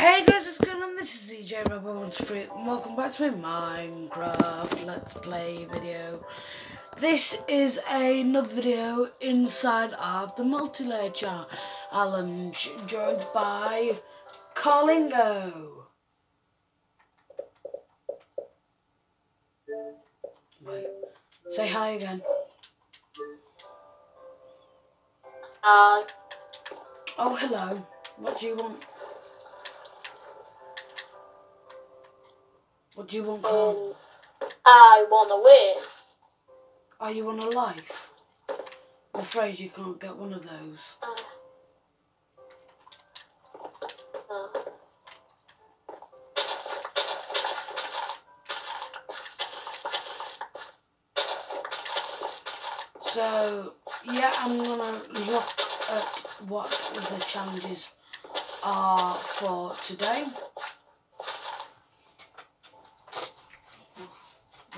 Hey guys, what's going on? This is EJ Rebel13 and welcome back to my Minecraft Let's Play video. This is another video inside of the multi-layer challenge joined by Carlingo. Wait, say hi again. Hi. Oh, hello. What do you want? What do you want, Carl? Um, I want to win. Are you on a life? I'm afraid you can't get one of those. Uh, uh, So, yeah, I'm gonna look at what the challenges are for today.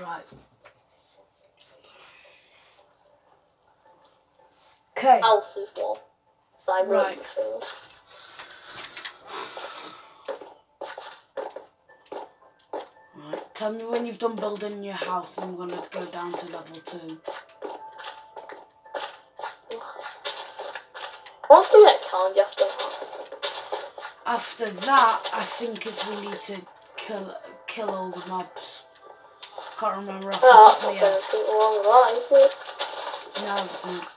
Right. Okay. house as well. Right. Right. Tell me when you've done building your house. I'm gonna go down to level two. What's the next challenge after that? After that, I think it's we need to kill kill all the mobs. Can't remember off the Oh, top of my head. going to take long, that, is it? No, it's not.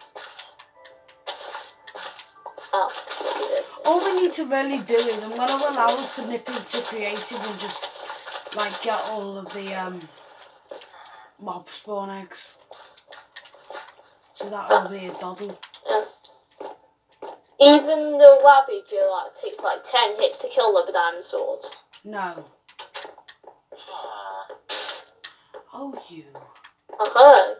Ah, oh, look this. All we need to really do is I'm gonna allow us to nip into creative and just like get all of the um mob spawn eggs. So that'll be a doddle. Yeah. Um, even the rabbit, you like takes like ten hits to kill the diamond sword. No. Oh you. Heard.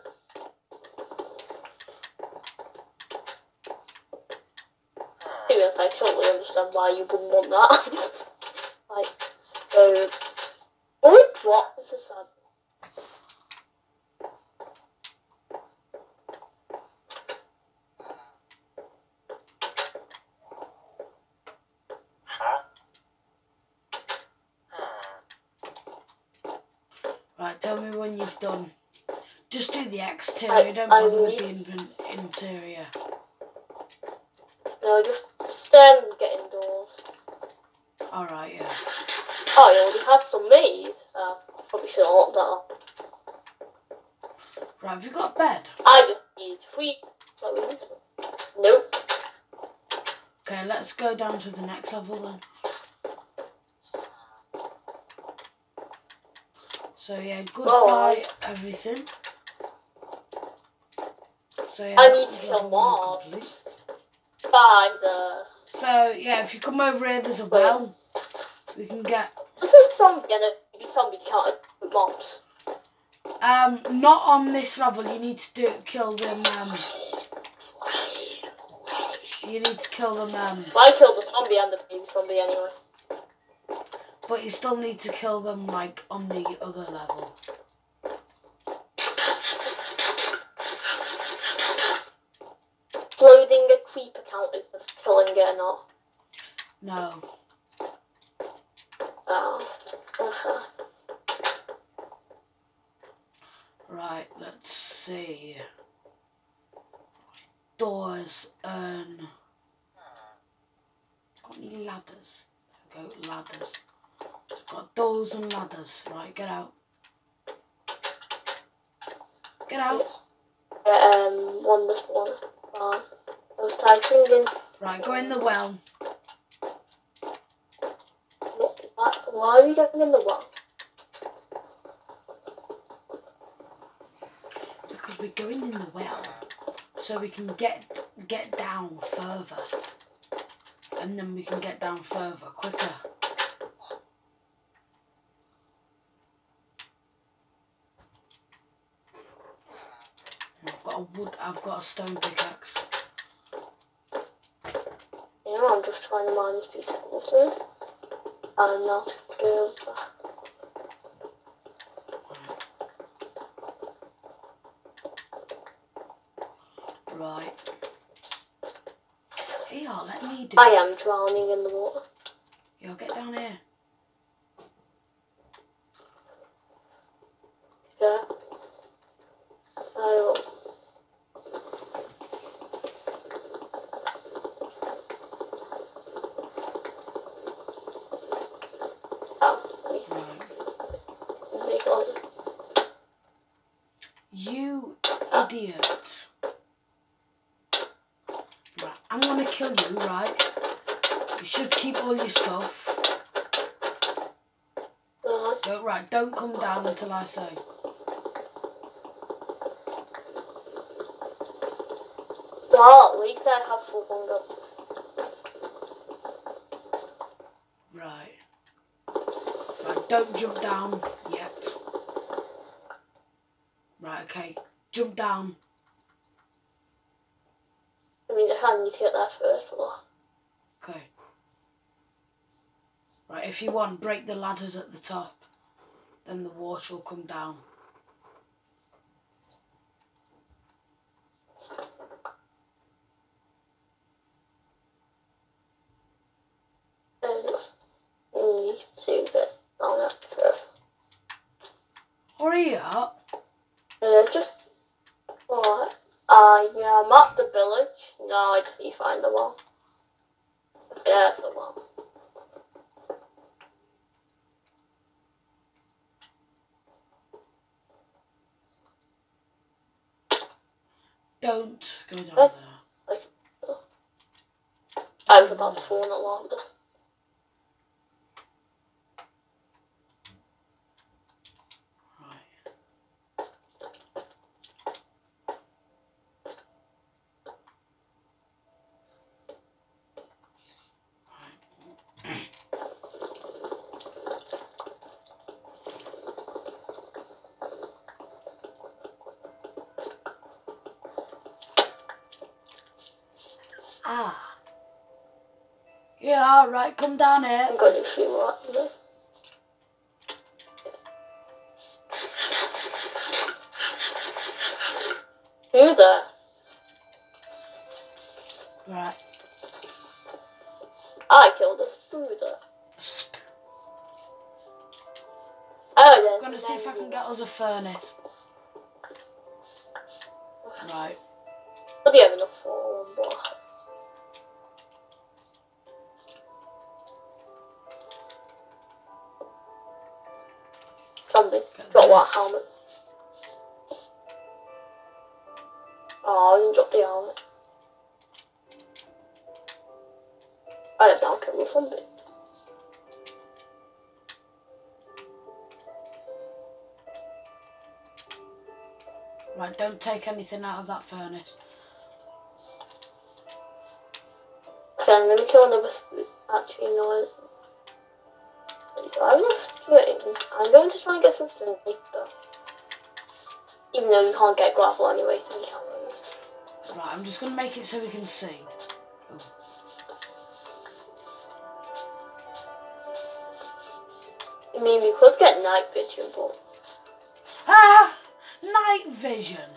Yes, I totally understand why you wouldn't want that. like, uh, oh, what is the sun? Right, tell me when you've done. Just do the exterior, I- don't I bother with the interior. No, just and get indoors. Alright, yeah. Oh, you already have some made. Uh, probably should have locked that up. Right, have you got a bed? I just need three. Nope. Okay, let's go down to the next level then. So yeah, goodbye everything. So yeah, I need to level kill one mobs. complete. Five the. So yeah, if you come over here, there's a well. We can get This is zombie and a zombie mobs. um not on this level. You need to do kill them. Um, you need to kill them. Um, Well, I killed the zombie and the baby zombie anyway. but you still need to kill them like on the other level. Loading a creeper count is killing it or not. No. Oh. Uh-huh. Right, let's see. Doors and got any ladders? There we go, ladders. So we've got doors and ladders. Right, get out. Get out. Um, one this one. Uh, I was typing in. Right, go in the well. What, why are you getting in the well? Because we're going in the well. So we can get get down further. And then we can get down further quicker. I've got a wood I've got a stone pickaxe. You know, I'm just trying to mine this piece of wood. I'm not good. Right. Here, let me do I am drowning in the water. Yo, get down here. Idiot. Right, I'm gonna kill you, right? You should keep all your stuff. Right. Don't, right, don't come down until I say. Well, at least I have full gun. Right. Right, don't jump down yet. Right, okay. Jump down. I mean, I need to get there first floor. Okay. Right, if you want, break the ladders at the top. Then the water will come down. Need to get there first. Hurry up. Uh, just alright. I am at the village. No, I just need to find the wall. Yeah, the wall. Don't go down Oh. there. I was about to fall in the Ah. Yeah, alright, come down here. I'm going to see what happens. Who there? Right. I killed a spooder. Sp- Oh, then. I'm gonna see if I can get us a furnace. Right. I do have enough for one, but. Zombie. Get Drop what helmet? Oh, I didn't drop the helmet. I have now killed the zombie. Right, don't take anything out of that furnace. Okay, I'm gonna kill another. Actually, no. Do I have enough string? I'm going to try and get some string later. Even though you can't get gravel anyway, so you can't. Right, I'm just gonna make it so we can see. I mean, we could get night vision, but Ah! Night vision!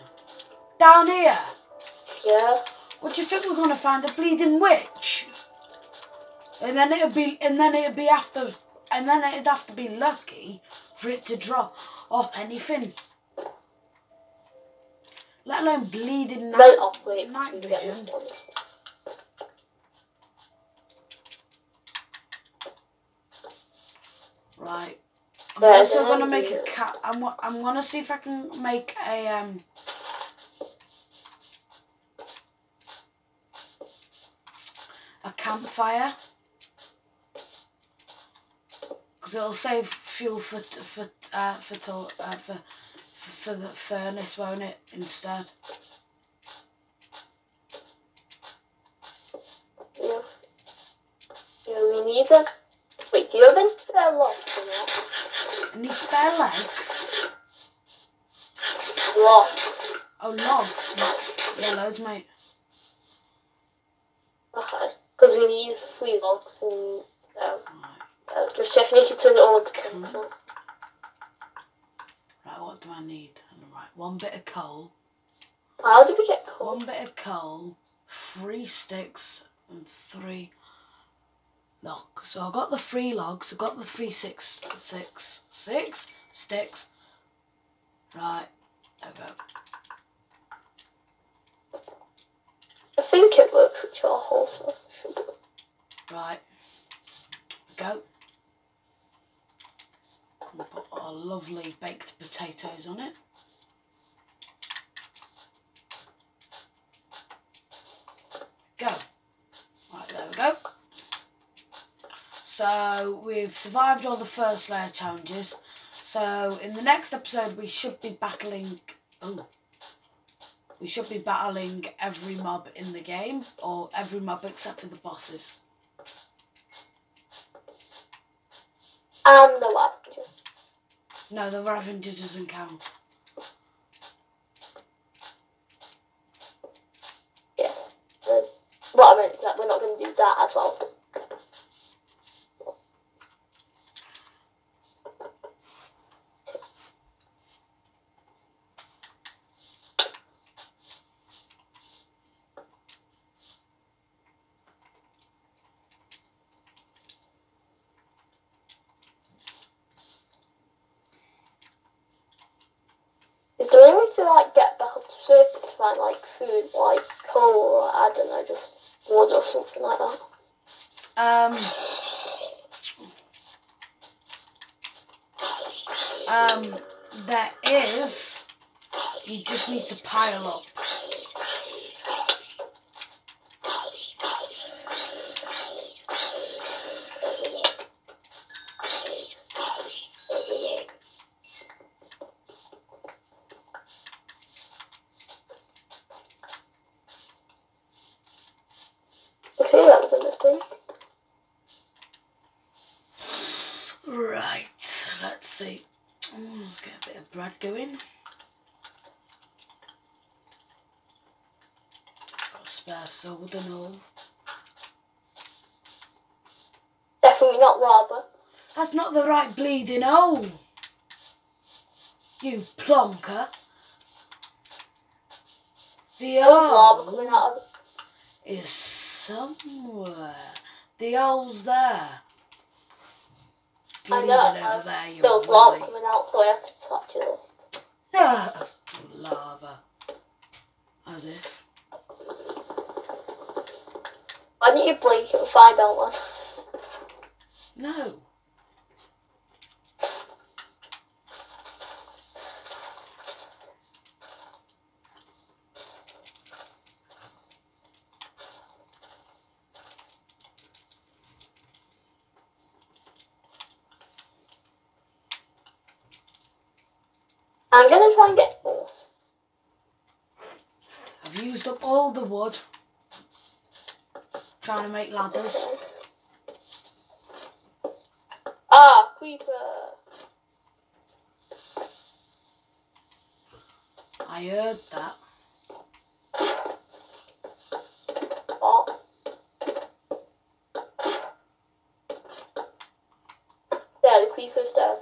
Down here! yeah. What do you think we're gonna find a bleeding witch? And then it'd be and then it'd be after and then it'd have to be lucky for it to drop up anything. Let alone bleeding Right off, wait, night we can get this vision. Right. I'm Yeah, also gonna make a cat. I'm I'm gonna see if I can make a um. A campfire. Because it'll save fuel for for uh, for to, uh, for for the furnace, won't it? Instead. Yeah. Yeah, we need them. Wait, do you have any spare logs or not? Any spare legs? Logs. Oh, logs. Yeah, loads, mate. Okay. Because we need three logs and just checking if you turn it on to cancel. Right. What do I need? Right. One bit of coal. How did we get coal? One bit of coal, three sticks, and three logs. So I got the three logs. I got the three six six six sticks. Right. There we go. I think it works with charcoal, so it should work. Right. Go. We'll put our lovely baked potatoes on it. Go. Right, there we go. So we've survived all the first layer challenges. So in the next episode we should be battling we should be battling every mob in the game or every mob except for the bosses. I'm the one. No, the Ravager doesn't count. Yeah. What I meant is that we're not going to do that as well. Is there any way to like get back up to surface to find like food like coal or I don't know, just wood or something like that? Um Um there is you just need to pile up. Okay, that was a mistake. Right, let's see. Oh, let's get a bit of bread going. Got a spare soda and all. Definitely not lava. That's not the right bleeding hole. You plonker. The lava coming hole out of is somewhere. The hole's there. I know, over there, you was lava coming out, so I have to patch it up. Ah, lava. As if. Why didn't you blink and find out one? No. I'm gonna try and get both. I've used up all the wood. Trying to make ladders. Ah, creeper. I heard that. What? Yeah, the creeper's dead.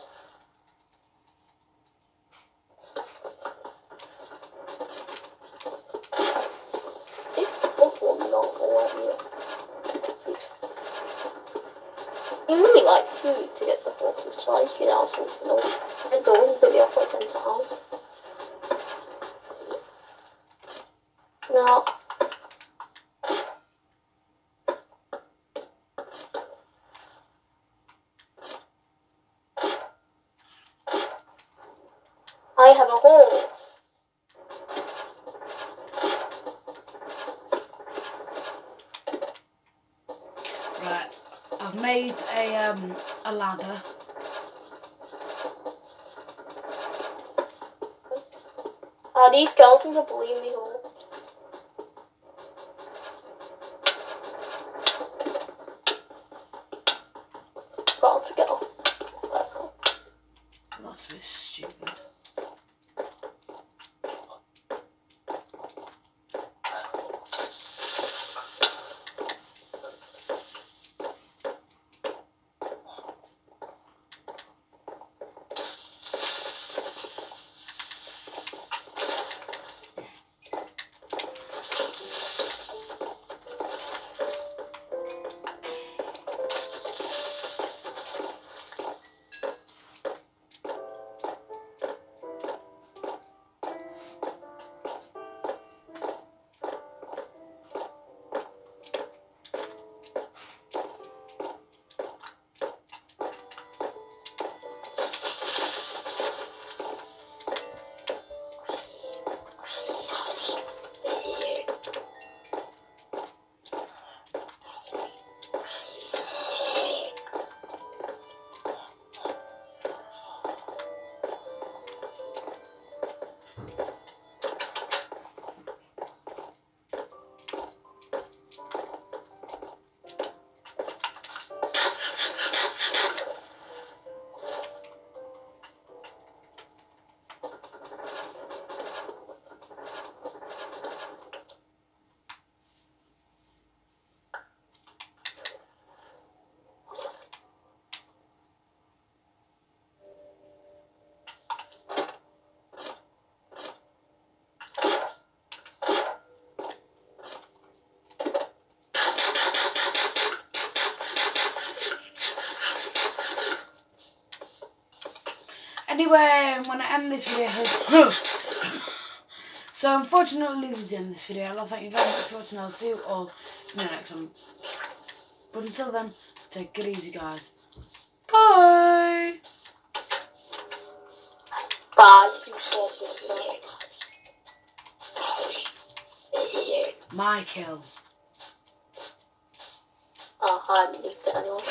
If possible, not let me. You really like food to get the horses to like, you know, something else. And those is gonna be off like 10 pounds. No. I have a horse. Right. I've made a um a ladder. Are these skeletons are bullying me home. Anyway, I'm going to end this video. so, unfortunately, this is the end of this video. I'd like to thank you very much for watching. I'll see you all in the next one. But until then, take it easy, guys. Bye! Bye. My kill. Oh, I didn't leave that anyone.